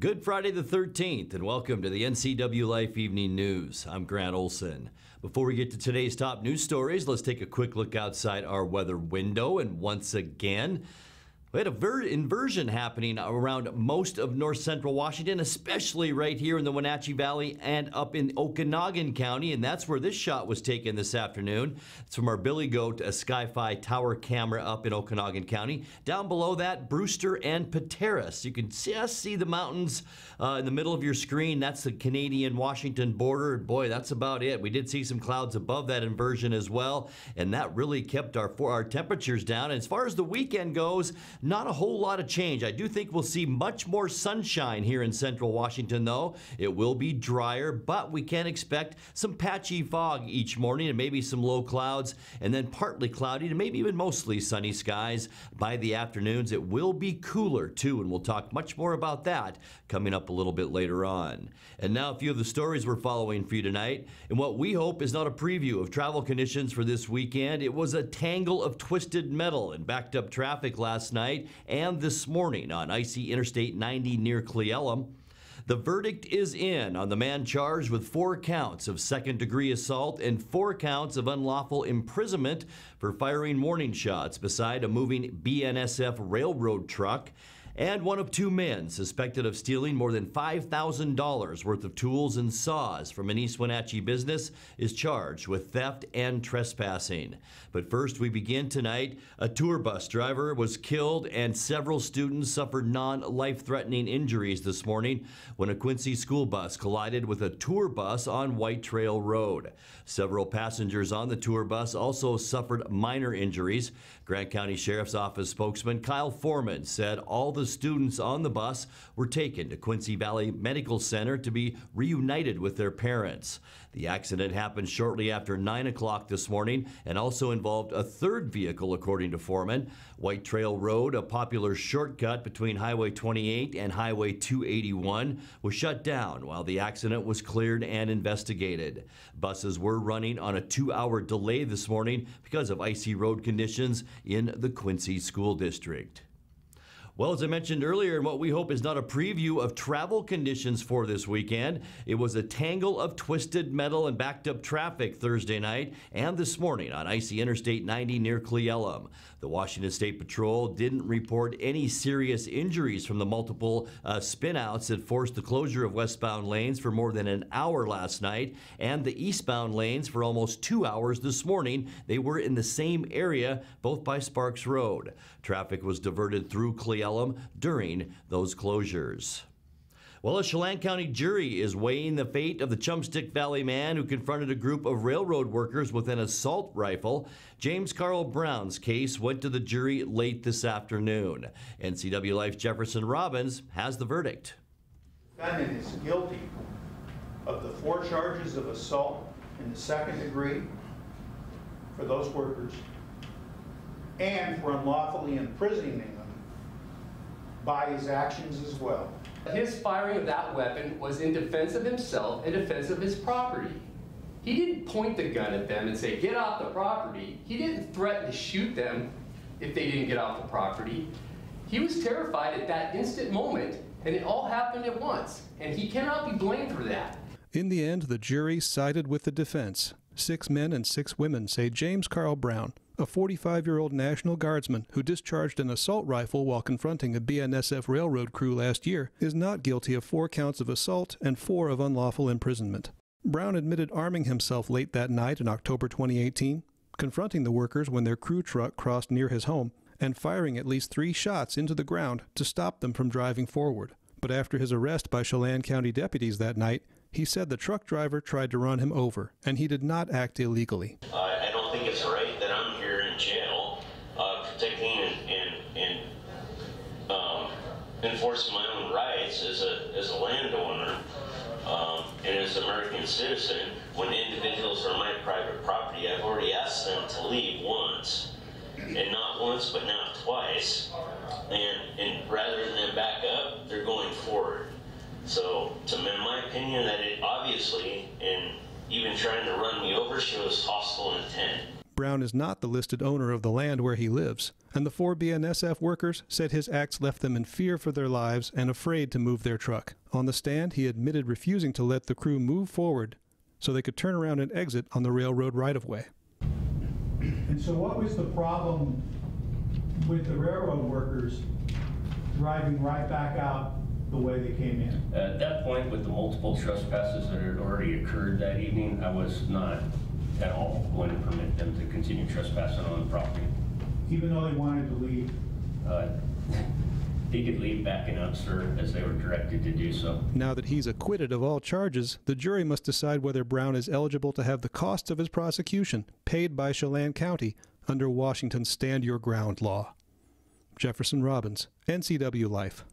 Good Friday the 13th, and welcome to the NCW Life Evening News. I'm Grant Olson. Before we get to today's top news stories, let's take a quick look outside our weather window. And once again, we had a ver- inversion happening around most of north central Washington, especially right here in the Wenatchee Valley and up in Okanogan County. And that's where this shot was taken this afternoon. It's from our Billy Goat Sky-Fi tower camera up in Okanogan County. Down below that, Brewster and Pateros. You can just see the mountains uh, in the middle of your screen. That's the Canadian Washington border. Boy, that's about it. We did see some clouds above that inversion as well. And that really kept our, our temperatures down. And as far as the weekend goes, not a whole lot of change. I do think we'll see much more sunshine here in central Washington, though. It will be drier, but we can expect some patchy fog each morning and maybe some low clouds, and then partly cloudy and maybe even mostly sunny skies. By the afternoons, it will be cooler, too, and we'll talk much more about that coming up a little bit later on. And now, a few of the stories we're following for you tonight, and what we hope is not a preview of travel conditions for this weekend. It was a tangle of twisted metal and backed up traffic last night and this morning on icy Interstate 90 near Cle Elum. The verdict is in on the man charged with four counts of second degree assault and four counts of unlawful imprisonment for firing warning shots beside a moving BNSF railroad truck and one of two men suspected of stealing more than $5,000 worth of tools and saws from an East Wenatchee business is charged with theft and trespassing. But first, we begin tonight. A tour bus driver was killed, and several students suffered non life threatening injuries this morning when a Quincy school bus collided with a tour bus on White Trail Road. Several passengers on the tour bus also suffered minor injuries. Grant County Sheriff's Office spokesman Kyle Foreman said all the students on the bus were taken to Quincy Valley Medical Center to be reunited with their parents. The accident happened shortly after 9 o'clock this morning and also involved a third vehicle, according to Foreman. White Trail Road, a popular shortcut between Highway 28 and Highway 281, was shut down while the accident was cleared and investigated. Buses were running on a two hour delay this morning because of icy road conditions in the Quincy School District. Well, as I mentioned earlier, and what we hope is not a preview of travel conditions for this weekend, it was a tangle of twisted metal and backed up traffic Thursday night and this morning on icy Interstate 90 near Cle Elum. The Washington State Patrol didn't report any serious injuries from the multiple uh, spinouts that forced the closure of westbound lanes for more than an hour last night and the eastbound lanes for almost two hours this morning. They were in the same area, both by Sparks Road. Traffic was diverted through During those closures. Well, a Chelan County jury is weighing the fate of the Chumstick Valley man who confronted a group of railroad workers with an assault rifle. James Carl Brown's case went to the jury late this afternoon. NCW Life Jefferson Robbins has the verdict. Defendant is guilty of the four charges of assault in the second degree for those workers and for unlawfully imprisoning them by his actions as well. His firing of that weapon was in defense of himself and defense of his property. He didn't point the gun at them and say, get off the property. He didn't threaten to shoot them if they didn't get off the property. He was terrified at that instant moment, and it all happened at once, and he cannot be blamed for that. In the end, the jury sided with the defense. Six men and six women say James Carl Brown, a 45 year old National Guardsman who discharged an assault rifle while confronting a BNSF railroad crew last year, is not guilty of four counts of assault and four of unlawful imprisonment. Brown admitted arming himself late that night in October 2018, confronting the workers when their crew truck crossed near his home, and firing at least three shots into the ground to stop them from driving forward. But after his arrest by Chelan County deputies that night, he said the truck driver tried to run him over, and he did not act illegally. Uh, I don't think it's right enforcing my own rights as a, as a landowner um, and as an American citizen when individuals are my private property. I've already asked them to leave once, and not once, but now twice. And, and rather than back up, they're going forward. So, to in my opinion, that it obviously, and even trying to run me over, shows hostile intent. Brown is not the listed owner of the land where he lives, and the four BNSF workers said his acts left them in fear for their lives and afraid to move their truck. On the stand, he admitted refusing to let the crew move forward so they could turn around and exit on the railroad right of way. And so what was the problem with the railroad workers driving right back out the way they came in? At that point, with the multiple trespasses that had already occurred that evening, I was not at all going to permit them to continue trespassing on the property. Even though they wanted to leave? Uh, He could leave backing up, sir, as they were directed to do so. Now that he's acquitted of all charges, the jury must decide whether Brown is eligible to have the costs of his prosecution paid by Chelan County under Washington's Stand Your Ground law. Jefferson Robbins, NCW Life.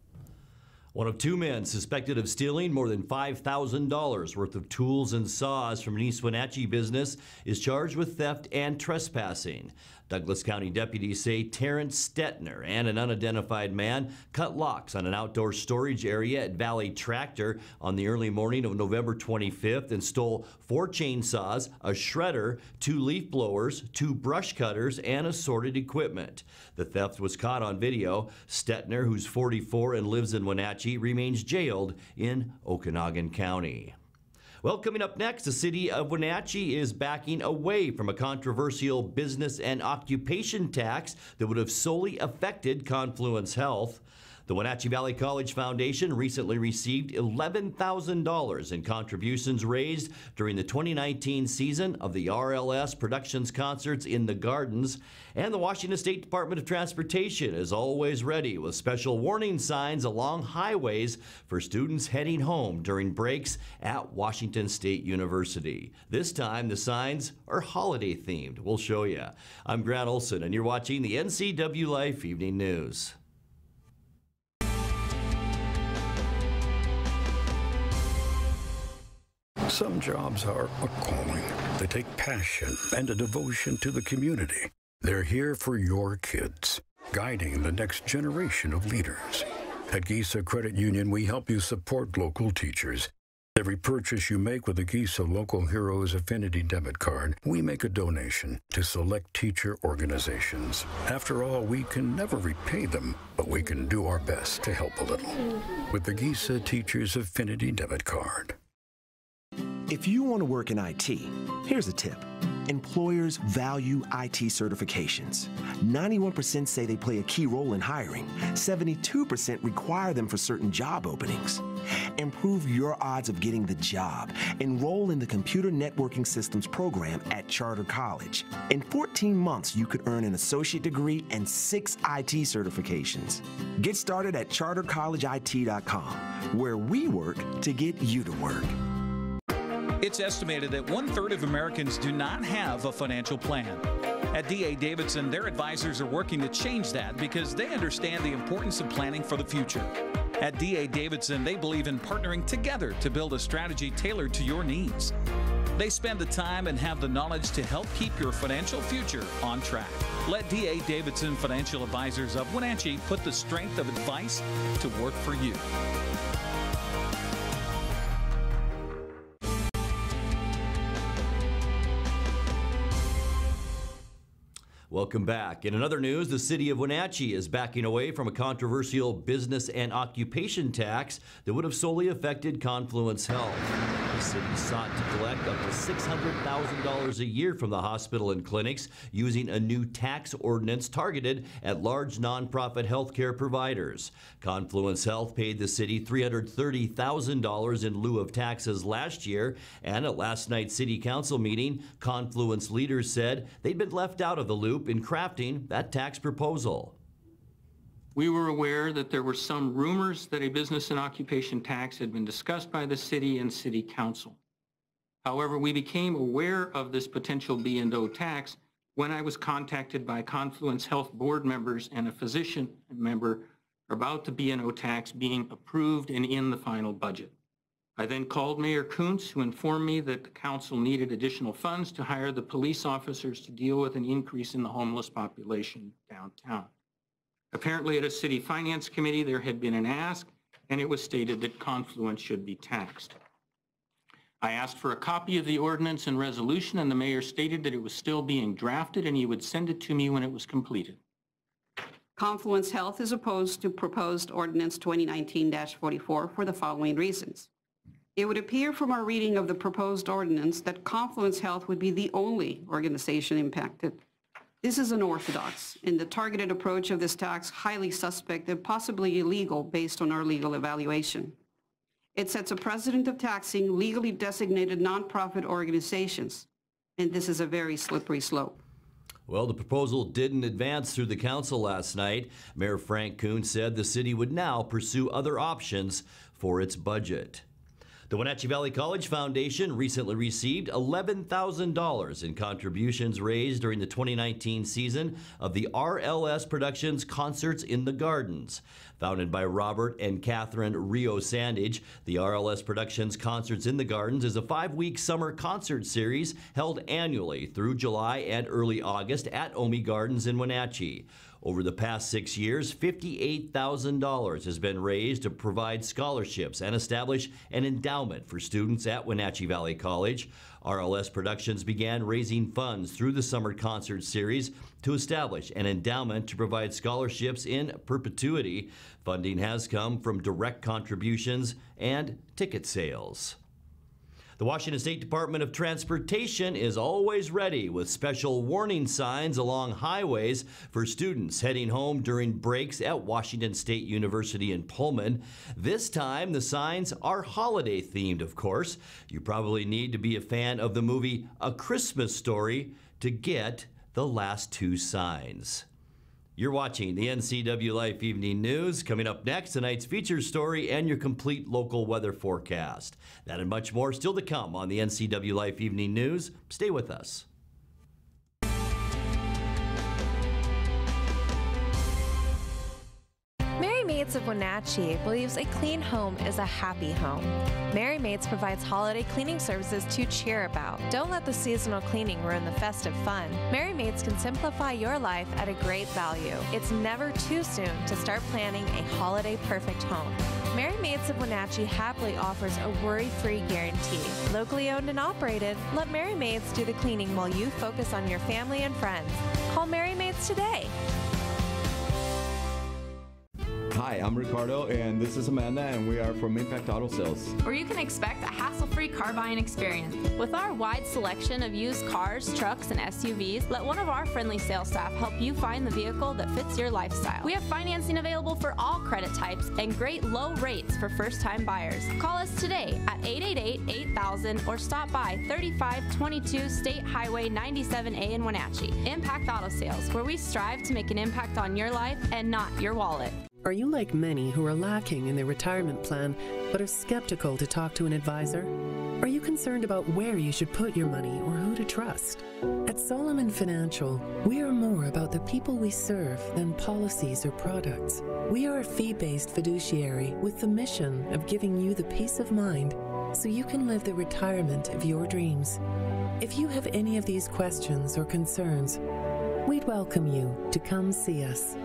One of two men suspected of stealing more than $5,000 worth of tools and saws from an East Wenatchee business is charged with theft and trespassing. Douglas County deputies say Terrence Stetner and an unidentified man cut locks on an outdoor storage area at Valley Tractor on the early morning of November 25th and stole four chainsaws, a shredder, two leaf blowers, two brush cutters, and assorted equipment. The theft was caught on video. Stetner, who's 44 and lives in Wenatchee, remains jailed in Okanogan County. Well, coming up next, the city of Wenatchee is backing away from a controversial business and occupation tax that would have solely affected Confluence Health. The Wenatchee Valley College Foundation recently received $11,000 in contributions raised during the 2019 season of the RLS Productions concerts in the Gardens. And the Washington State Department of Transportation is always ready with special warning signs along highways for students heading home during breaks at Washington State University. This time, the signs are holiday themed. We'll show you. I'm Grant Olson, and you're watching the NCW Life Evening News. Some jobs are a calling. They take passion and a devotion to the community. They're here for your kids, guiding the next generation of leaders. At Gesa Credit Union, we help you support local teachers. Every purchase you make with the Gesa Local Heroes Affinity Debit Card, we make a donation to select teacher organizations. After all, we can never repay them, but we can do our best to help a little. With the Gesa Teachers Affinity Debit Card. If you want to work in IT, here's a tip. Employers value IT certifications. 91% say they play a key role in hiring. 72% require them for certain job openings. Improve your odds of getting the job. Enroll in the Computer Networking Systems program at Charter College. In 14 months, you could earn an associate degree and six IT certifications. Get started at chartercollegeIT.com, where we work to get you to work. It's estimated that one third of Americans do not have a financial plan. At DA Davidson, their advisors are working to change that because they understand the importance of planning for the future. At DA Davidson, they believe in partnering together to build a strategy tailored to your needs. They spend the time and have the knowledge to help keep your financial future on track. Let DA Davidson Financial Advisors of Wenatchee put the strength of advice to work for you. Welcome back. In another news, the city of Wenatchee is backing away from a controversial business and occupation tax that would have solely affected Confluence Health. The city sought to collect up to $600,000 a year from the hospital and clinics using a new tax ordinance targeted at large nonprofit healthcare providers. Confluence Health paid the city $330,000 in lieu of taxes last year, and at last night's city council meeting, Confluence leaders said they'd been left out of the loop in crafting that tax proposal. We were aware that there were some rumors that a business and occupation tax had been discussed by the city and city council. However, we became aware of this potential B&O tax when I was contacted by Confluence Health board members and a physician member about the B&O tax being approved and in the final budget. I then called Mayor Kuntz, who informed me that the council needed additional funds to hire the police officers to deal with an increase in the homeless population downtown. Apparently at a city finance committee, there had been an ask, and it was stated that Confluence should be taxed. I asked for a copy of the ordinance and resolution, and the mayor stated that it was still being drafted and he would send it to me when it was completed. Confluence Health is opposed to proposed ordinance 2019-44 for the following reasons. It would appear from our reading of the proposed ordinance that Confluence Health would be the only organization impacted. This is unorthodox, and the targeted approach of this tax highly suspect and possibly illegal based on our legal evaluation. It sets a precedent of taxing legally designated nonprofit organizations, and this is a very slippery slope. Well, the proposal didn't advance through the council last night. Mayor Frank Kuntz said the city would now pursue other options for its budget. The Wenatchee Valley College Foundation recently received $11,000 in contributions raised during the 2019 season of the RLS Productions Concerts in the Gardens. Founded by Robert and Catherine Rio Sandage, the RLS Productions Concerts in the Gardens is a five week summer concert series held annually through July and early August at Ohme Gardens in Wenatchee. Over the past six years, $58,000 has been raised to provide scholarships and establish an endowment for students at Wenatchee Valley College. RLS Productions began raising funds through the summer concert series to establish an endowment to provide scholarships in perpetuity. Funding has come from direct contributions and ticket sales. The Washington State Department of Transportation is always ready with special warning signs along highways for students heading home during breaks at Washington State University in Pullman. This time, the signs are holiday themed, of course. You probably need to be a fan of the movie A Christmas Story to get the last two signs. You're watching the NCW Life Evening News. Coming up next, tonight's feature story and your complete local weather forecast. That and much more still to come on the NCW Life Evening News. Stay with us. Maids of Wenatchee believes a clean home is a happy home. Mary Maids provides holiday cleaning services to cheer about. Don't let the seasonal cleaning ruin the festive fun. Mary Maids can simplify your life at a great value. It's never too soon to start planning a holiday perfect home. Mary Maids of Wenatchee happily offers a worry-free guarantee. Locally owned and operated, let Mary Maids do the cleaning while you focus on your family and friends. Call Mary Maids today. Hi, I'm Ricardo, and this is Amanda, and we are from Impact Auto Sales. where you can expect a hassle-free car buying experience. With our wide selection of used cars, trucks, and SUVs, let one of our friendly sales staff help you find the vehicle that fits your lifestyle. We have financing available for all credit types and great low rates for first-time buyers. Call us today at 888-8000 or stop by 3522 State Highway 97A in Wenatchee. Impact Auto Sales, where we strive to make an impact on your life and not your wallet. Are you like many who are lacking in their retirement plan but are skeptical to talk to an advisor? Are you concerned about where you should put your money or who to trust? At Solomon Financial, we are more about the people we serve than policies or products. We are a fee based fiduciary with the mission of giving you the peace of mind so you can live the retirement of your dreams. If you have any of these questions or concerns, we'd welcome you to come see us.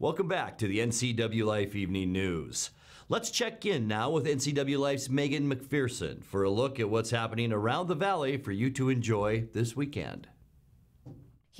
Welcome back to the NCW Life Evening News. Let's check in now with NCW Life's Megan McPherson for a look at what's happening around the valley for you to enjoy this weekend.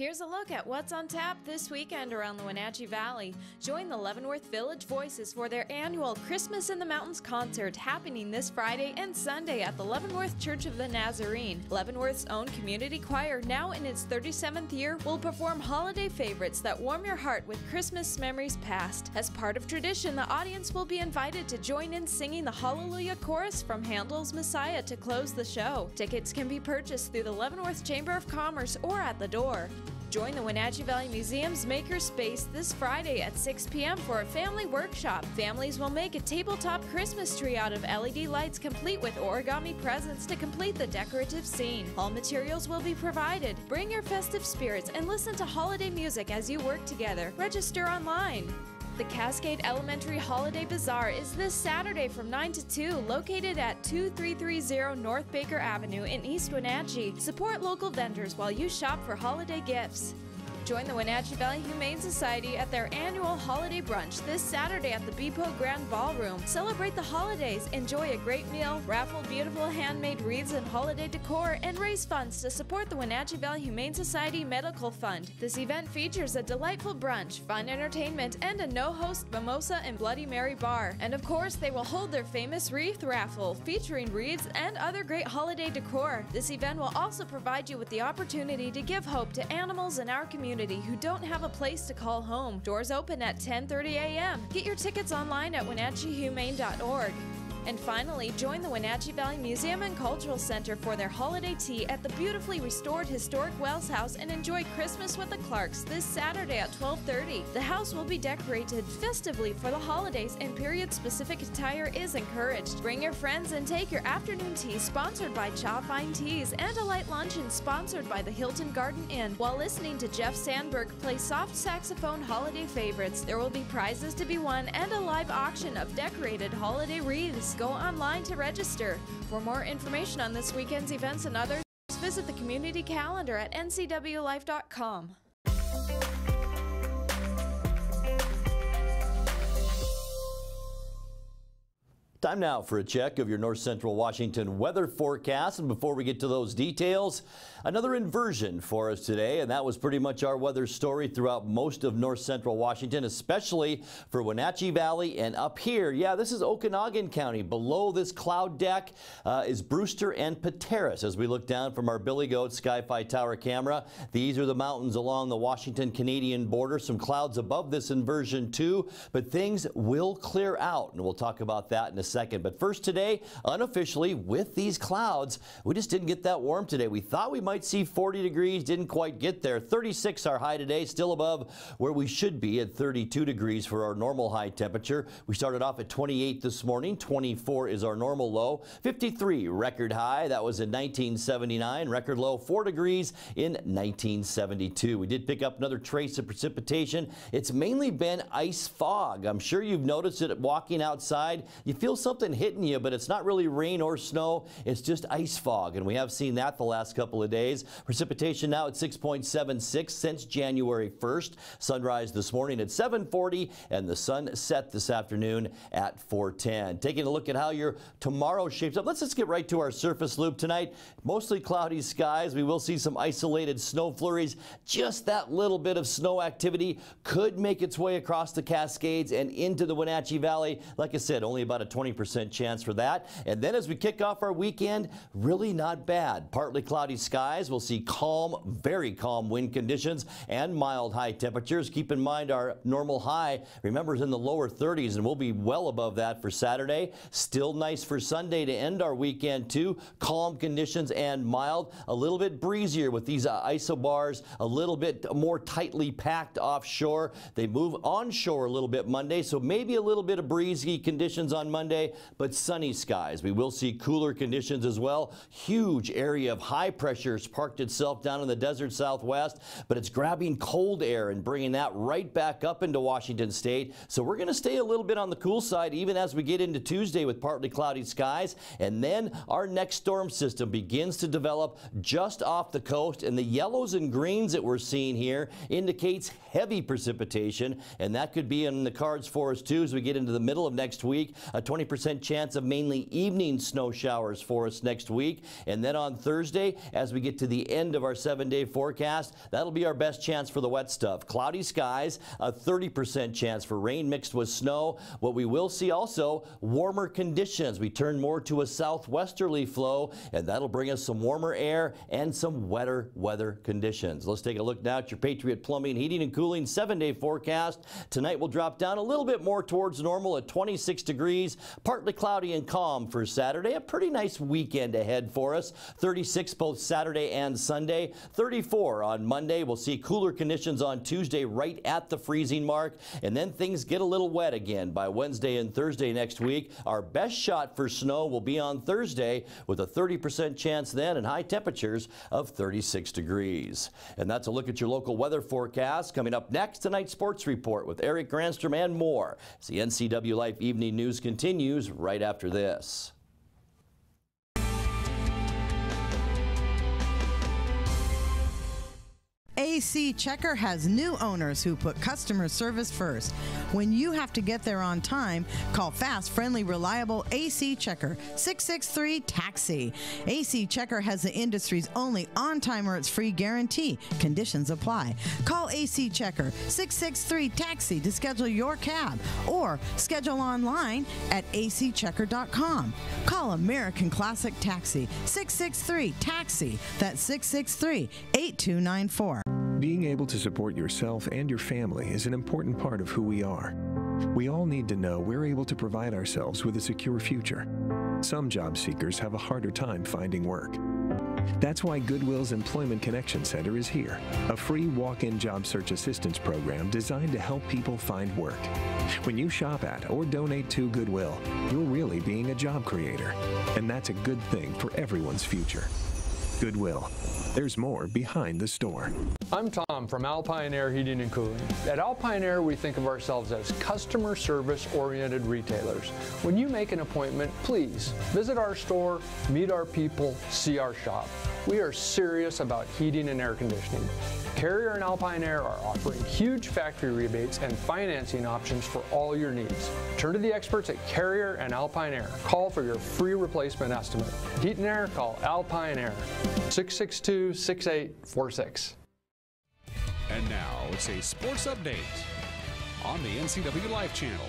Here's a look at what's on tap this weekend around the Wenatchee Valley. Join the Leavenworth Village Voices for their annual Christmas in the Mountains concert happening this Friday and Sunday at the Leavenworth Church of the Nazarene. Leavenworth's own community choir, now in its 37th year, will perform holiday favorites that warm your heart with Christmas memories past. As part of tradition, the audience will be invited to join in singing the Hallelujah chorus from Handel's Messiah to close the show. Tickets can be purchased through the Leavenworth Chamber of Commerce or at the door. Join the Wenatchee Valley Museum's Makerspace this Friday at 6 p.m. for a family workshop. Families will make a tabletop Christmas tree out of LED lights complete with origami presents to complete the decorative scene. All materials will be provided. Bring your festive spirits and listen to holiday music as you work together. Register online. The Cascade Elementary Holiday Bazaar is this Saturday from 9 to 2, located at 2330 North Baker Avenue in East Wenatchee. Support local vendors while you shop for holiday gifts. Join the Wenatchee Valley Humane Society at their annual holiday brunch this Saturday at the Bepo Grand Ballroom. Celebrate the holidays, enjoy a great meal, raffle beautiful handmade wreaths and holiday decor, and raise funds to support the Wenatchee Valley Humane Society Medical Fund. This event features a delightful brunch, fun entertainment, and a no-host mimosa and Bloody Mary bar. And of course, they will hold their famous wreath raffle, featuring wreaths and other great holiday decor. This event will also provide you with the opportunity to give hope to animals in our community who don't have a place to call home. Doors open at 10:30 a.m. Get your tickets online at wenatcheehumane.org. And finally, join the Wenatchee Valley Museum and Cultural Center for their holiday tea at the beautifully restored historic Wells House and enjoy Christmas with the Clarks this Saturday at 12:30. The house will be decorated festively for the holidays and period-specific attire is encouraged. Bring your friends and take your afternoon tea sponsored by Cha Fine Teas and a light luncheon sponsored by the Hilton Garden Inn while listening to Jeff Sandberg play soft saxophone holiday favorites. There will be prizes to be won and a live auction of decorated holiday wreaths. Go online to register. For more information on this weekend's events and others, visit the community calendar at ncwlife.com. Time now for a check of your north central Washington weather forecast. And before we get to those details, another inversion for us today. And that was pretty much our weather story throughout most of north central Washington, especially for Wenatchee Valley and up here. Yeah, this is Okanogan County. Below this cloud deck uh, is Brewster and Pateros as we look down from our Billy Goat Sky-Fi Tower camera. These are the mountains along the Washington Canadian border. Some clouds above this inversion too, but things will clear out. And we'll talk about that in a second. But first today, unofficially with these clouds, we just didn't get that warm today. We thought we might see 40 degrees, didn't quite get there. 36 our high today, still above where we should be at 32 degrees for our normal high temperature. We started off at 28 this morning. 24 is our normal low. 53 record high. That was in 1979. Record low 4 degrees in 1972. We did pick up another trace of precipitation. It's mainly been ice fog. I'm sure you've noticed it walking outside. You feel something hitting you, but it's not really rain or snow. It's just ice fog, and we have seen that the last couple of days. Precipitation now at 6.76 since January 1st. Sunrise this morning at 7:40, and the sun set this afternoon at 4:10. Taking a look at how your tomorrow shapes up. Let's just get right to our surface loop tonight. Mostly cloudy skies. We will see some isolated snow flurries. Just that little bit of snow activity could make its way across the Cascades and into the Wenatchee Valley. Like I said, only about a 20% chance for that. And then as we kick off our weekend, really not bad. Partly cloudy skies. We'll see calm, very calm wind conditions and mild high temperatures. Keep in mind our normal high, remember, is in the lower 30s, and we'll be well above that for Saturday. Still nice for Sunday to end our weekend, too. Calm conditions and mild. A little bit breezier with these uh, isobars, a little bit more tightly packed offshore. They move onshore a little bit Monday, so maybe a little bit of breezy conditions on Monday, but sunny skies. We will see cooler conditions as well. Huge area of high pressure parked itself down in the desert southwest, but it's grabbing cold air and bringing that right back up into Washington state. So we're going to stay a little bit on the cool side even as we get into Tuesday with partly cloudy skies. And then our next storm system begins to develop just off the coast. And the yellows and greens that we're seeing here indicates heavy precipitation. And that could be in the cards for us too as we get into the middle of next week. A 20% chance of mainly evening snow showers for us next week. And then on Thursday, as we get to the end of our seven day forecast, that'll be our best chance for the wet stuff. Cloudy skies, a 30% chance for rain mixed with snow. What we will see also, warmer conditions. We turn more to a southwesterly flow, and that'll bring us some warmer air and some wetter weather conditions. Let's take a look now at your Patriot Plumbing, Heating, and Cooling seven day forecast. Tonight will drop down a little bit more towards normal at 26 degrees, partly cloudy and calm for Saturday. A pretty nice weekend ahead for us. 36 both Saturday and Sunday. 34 on Monday. We'll see cooler conditions on Tuesday right at the freezing mark. And then things get a little wet again by Wednesday and Thursday next week. Our best shot for snow will be on Thursday with a 30% chance then and high temperatures of 36 degrees. And that's a look at your local weather forecast. Coming up next, tonight's sports report with Eric Granstrom and more. The NCW Life Evening News continues right after this. A AC Checker has new owners who put customer service first. When you have to get there on time, call fast, friendly, reliable AC Checker 663 Taxi. AC Checker has the industry's only on time or it's free guarantee. Conditions apply. Call AC Checker 663 Taxi to schedule your cab or schedule online at acchecker.com. Call American Classic Taxi 663 Taxi. That's 663 8294. Being able to support yourself and your family is an important part of who we are. We all need to know we're able to provide ourselves with a secure future. Some job seekers have a harder time finding work. That's why Goodwill's Employment Connection Center is here, a free walk in job search assistance program designed to help people find work. When you shop at or donate to Goodwill, you're really being a job creator, and that's a good thing for everyone's future. Goodwill. There's more behind the store. I'm Tom from Alpine Air Heating and Cooling. At Alpine Air, we think of ourselves as customer service oriented retailers. When you make an appointment, please visit our store, meet our people, see our shop. We are serious about heating and air conditioning. Carrier and Alpine Air are offering huge factory rebates and financing options for all your needs. Turn to the experts at Carrier and Alpine Air. Call for your free replacement estimate. Heat and air, call Alpine Air 662 6846. And now it's a sports update on the NCW Life channel.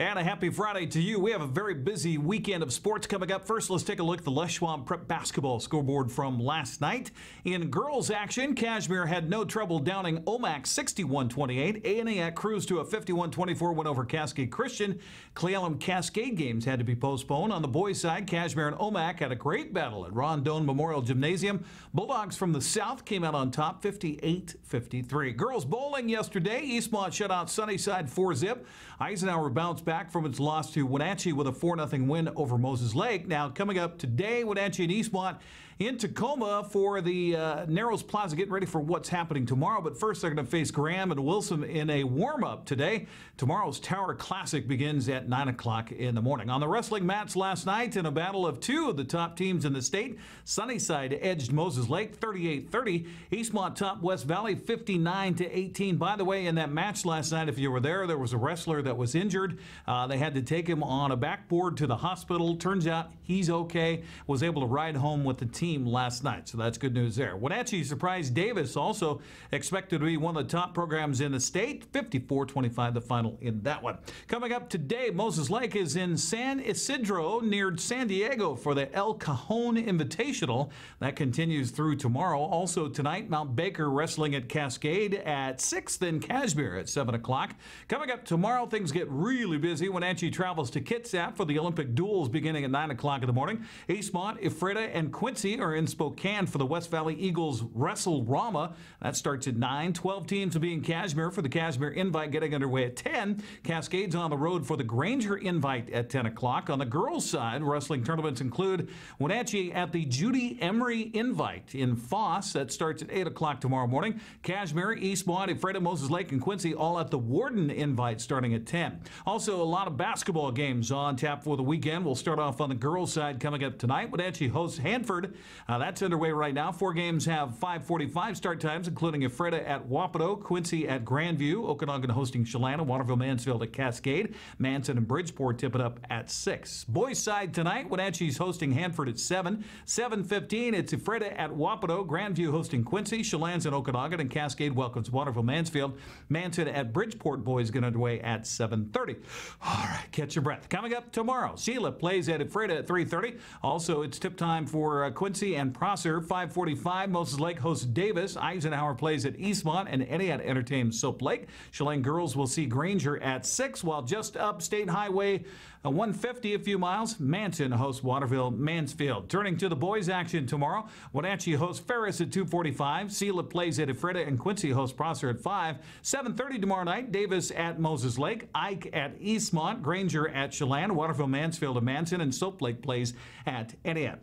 And a happy Friday to you. We have a very busy weekend of sports coming up. First, let's take a look at the Les Schwab Prep basketball scoreboard from last night. In girls action, Cashmere had no trouble downing Omak 61-28. Aniak cruised to a 51-24 win over Cascade Christian. Cle Elum Cascade games had to be postponed. On the boys' side, Cashmere and Omak had a great battle at Rondon Memorial Gymnasium. Bulldogs from the south came out on top 58-53. Girls bowling yesterday, Eastmont shut out Sunnyside 4-zip. Eisenhower bounced back from its loss to Wenatchee with a 4-0 win over Moses Lake. Now, coming up today, Wenatchee and Eastmont in Tacoma for the uh, Narrows Plaza, getting ready for what's happening tomorrow. But first, they're going to face Graham and Wilson in a warm up today. Tomorrow's Tower Classic begins at 9 o'clock in the morning. On the wrestling mats last night, in a battle of two of the top teams in the state, Sunnyside edged Moses Lake 38 30. Eastmont top West Valley 59 to 18. By the way, in that match last night, if you were there, there was a wrestler that was injured. Uh, they had to take him on a backboard to the hospital. Turns out he's okay, was able to ride home with the team team last night. So that's good news there. Wenatchee surprised Davis, also expected to be one of the top programs in the state. 54 25, the final in that one. Coming up today, Moses Lake is in San Ysidro near San Diego for the El Cajon Invitational. That continues through tomorrow. Also tonight, Mount Baker wrestling at Cascade at 6, then Cashmere at 7 o'clock. Coming up tomorrow, things get really busy. when Wenatchee travels to Kitsap for the Olympic duels beginning at 9 o'clock in the morning. Eastmont, Ephrata, and Quincy are in Spokane for the West Valley Eagles Wrestle Rama. That starts at 9. 12 teams will be in Cashmere for the Cashmere Invite getting underway at 10. Cascades on the road for the Granger Invite at 10 o'clock. On the girls' side, wrestling tournaments include Wenatchee at the Judy Emery Invite in Foss. That starts at 8 o'clock tomorrow morning. Cashmere, Eastmont, Ephrata, Moses Lake, and Quincy all at the Warden Invite starting at 10. Also, a lot of basketball games on tap for the weekend. We'll start off on the girls' side coming up tonight. Wenatchee hosts Hanford. Uh, that's underway right now. Four games have 5:45 start times, including Ephrata at Wapato, Quincy at Grandview, Okanogan hosting Shalana, Waterville, Mansfield at Cascade, Manson and Bridgeport tip it up at six. Boys side tonight, Wenatchee's hosting Hanford at seven. 7:15, it's Ephrata at Wapato, Grandview hosting Quincy, Chelan's and Okanogan, and Cascade welcomes Waterville, Mansfield. Manson at Bridgeport boys get underway at 7:30. All right, catch your breath. Coming up tomorrow, Selah plays at Ephrata at 3:30. Also, it's tip time for uh, Quincy and Prosser. 545, Moses Lake hosts Davis. Eisenhower plays at Eastmont and Entiat entertains Soap Lake. Chelan girls will see Granger at 6, while just up State Highway uh, 150, a few miles, Manson hosts Waterville Mansfield. Turning to the boys' action tomorrow, Wenatchee hosts Ferris at 245. Selah plays at Ephrata and Quincy hosts Prosser at 5. 7.30 tomorrow night, Davis at Moses Lake, Ike at Eastmont, Granger at Chelan, Waterville Mansfield at Manson, and Soap Lake plays at Entiat.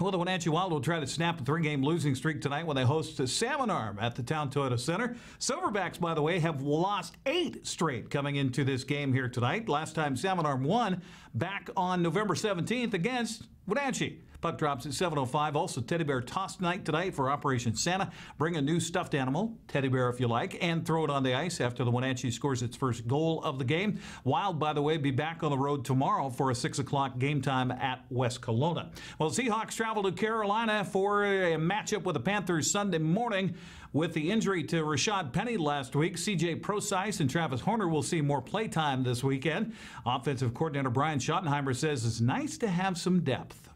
Well, the Wenatchee Wild will try to snap a three-game losing streak tonight when they host Salmon Arm at the Town Toyota Center. Silverbacks, by the way, have lost eight straight coming into this game here tonight. Last time Salmon Arm won back on November 17th against Wenatchee. Puck drops at 7.05. Also, Teddy Bear Toss Night tonight for Operation Santa. Bring a new stuffed animal, teddy bear if you like, and throw it on the ice after the Wenatchee scores its first goal of the game. Wild, by the way, be back on the road tomorrow for a 6 o'clock game time at West Kelowna. Well, Seahawks travel to Carolina for a matchup with the Panthers Sunday morning. With the injury to Rashad Penny last week, CJ Prosise and Travis Homer will see more playtime this weekend. Offensive coordinator Brian Schottenheimer says it's nice to have some depth.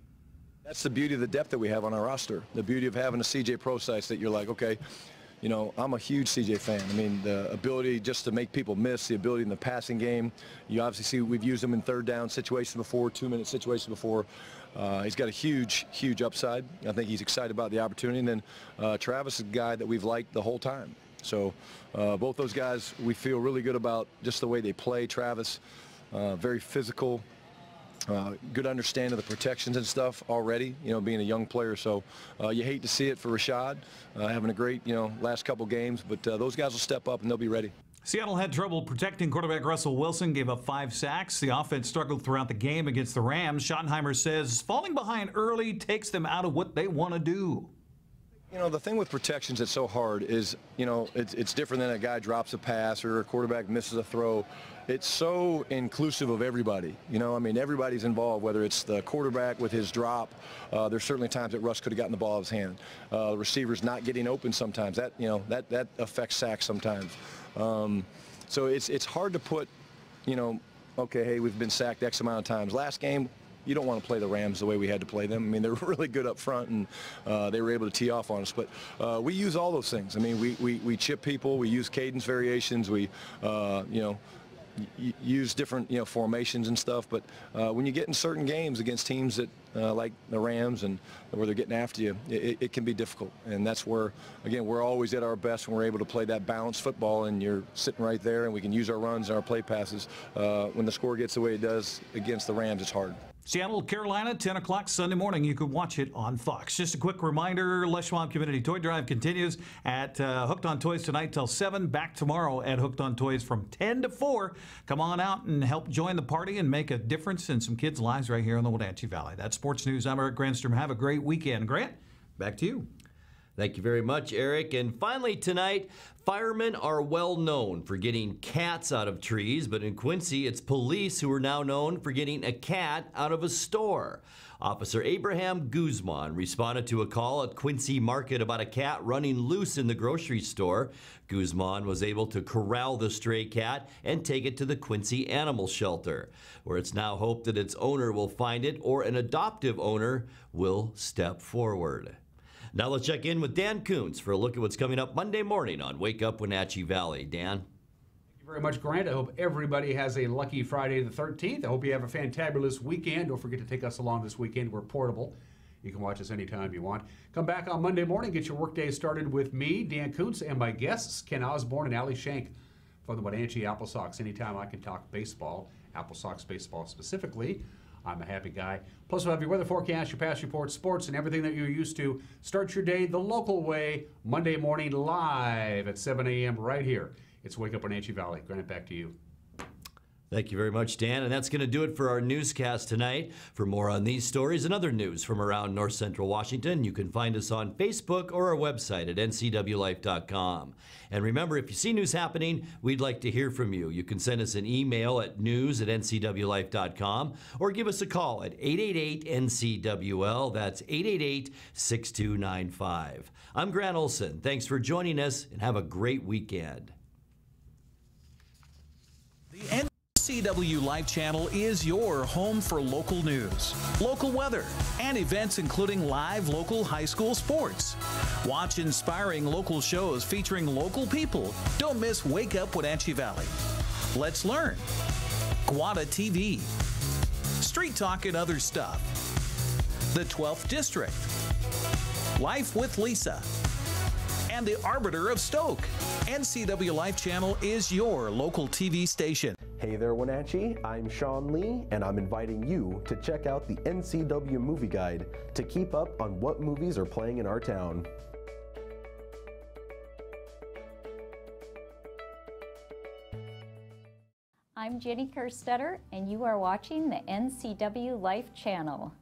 That's the beauty of the depth that we have on our roster. The beauty of having a CJ Prosise that you're like, okay, you know, I'm a huge CJ fan. I mean, the ability just to make people miss, the ability in the passing game. You obviously see we've used him in third down situations before, two-minute situations before. Uh, he's got a huge, huge upside. I think he's excited about the opportunity. And then uh, Travis is a guy that we've liked the whole time. So uh, both those guys, we feel really good about just the way they play. Travis, uh, very physical, uh, good understanding of the protections and stuff already, you know, being a young player. So uh, you hate to see it for Rashad, uh, having a great, you know, last couple games, but uh, those guys will step up and they'll be ready. Seattle had trouble protecting quarterback Russell Wilson, gave up five sacks. The offense struggled throughout the game against the Rams. Schottenheimer says falling behind early takes them out of what they want to do. You know, the thing with protections that's so hard is, you know, it's, it's different than a guy drops a pass or a quarterback misses a throw. It's so inclusive of everybody. You know, I mean, everybody's involved, whether it's the quarterback with his drop. Uh, there's certainly times that Russ could have gotten the ball out of his hand. Uh, the receivers not getting open sometimes. That, you know, that, that affects sacks sometimes. Um, so it's, it's hard to put, you know, okay, hey, we've been sacked X amount of times. Last game, you don't want to play the Rams the way we had to play them. I mean, they're really good up front, and uh, they were able to tee off on us. But uh, we use all those things. I mean, we, we, we chip people. We use cadence variations. We, uh, you know, use different you know formations and stuff. But uh, when you get in certain games against teams that uh, like the Rams and where they're getting after you, it, it, can be difficult. And that's where again we're always at our best when we're able to play that balanced football and you're sitting right there and we can use our runs and our play passes. Uh, when the score gets the way it does against the Rams, it's hard. Seattle, Carolina, 10 o'clock Sunday morning. You can watch it on Fox. Just a quick reminder Les Schwab Community Toy Drive continues at uh, Hooked on Toys tonight till 7. Back tomorrow at Hooked on Toys from 10 to 4. Come on out and help join the party and make a difference in some kids' lives right here in the Wenatchee Valley. That's Sports News. I'm Eric Granstrom. Have a great weekend. Grant, back to you. Thank you very much, Eric. And finally, tonight, firemen are well known for getting cats out of trees, but in Quincy, it's police who are now known for getting a cat out of a store. Officer Abraham Guzman responded to a call at Quincy Market about a cat running loose in the grocery store. Guzman was able to corral the stray cat and take it to the Quincy Animal Shelter, where it's now hoped that its owner will find it or an adoptive owner will step forward. Now let's check in with Dan Coons for a look at what's coming up Monday morning on Wake Up Wenatchee Valley. Dan? Thank you very much, Grant. I hope everybody has a lucky Friday the 13th. I hope you have a fantabulous weekend. Don't forget to take us along this weekend. We're portable. You can watch us anytime you want. Come back on Monday morning, get your workday started with me, Dan Kuntz, and my guests, Ken Osborne and Ali Shank from the Wenatchee Apple Sox. Anytime I can talk baseball, Apple Sox baseball specifically, I'm a happy guy. Plus, we'll have your weather forecast, your past reports, sports, and everything that you're used to. Start your day the local way, Monday morning live at 7 a.m. right here. It's Wake Up Wenatchee Valley. Grant, back to you. Thank you very much, Dan. And that's going to do it for our newscast tonight. For more on these stories and other news from around North Central Washington, you can find us on Facebook or our website at ncwlife.com. And remember, if you see news happening, we'd like to hear from you. You can send us an email at news at ncwlife.com or give us a call at 888 NCWL. That's 888 6295. I'm Grant Olson. Thanks for joining us and have a great weekend. The CW Life Channel is your home for local news, local weather, and events including live local high school sports. Watch inspiring local shows featuring local people. Don't miss Wake Up Wenatchee Valley. Let's learn. Guada TV. Street Talk and other stuff. The 12th District. Life with Lisa. And the Arbiter of Stoke. NCW Life Channel is your local TV station. Hey there, Wenatchee. I'm Sean Lee, and I'm inviting you to check out the NCW Movie Guide to keep up on what movies are playing in our town. I'm Jenny Kerstetter, and you are watching the NCW Life channel.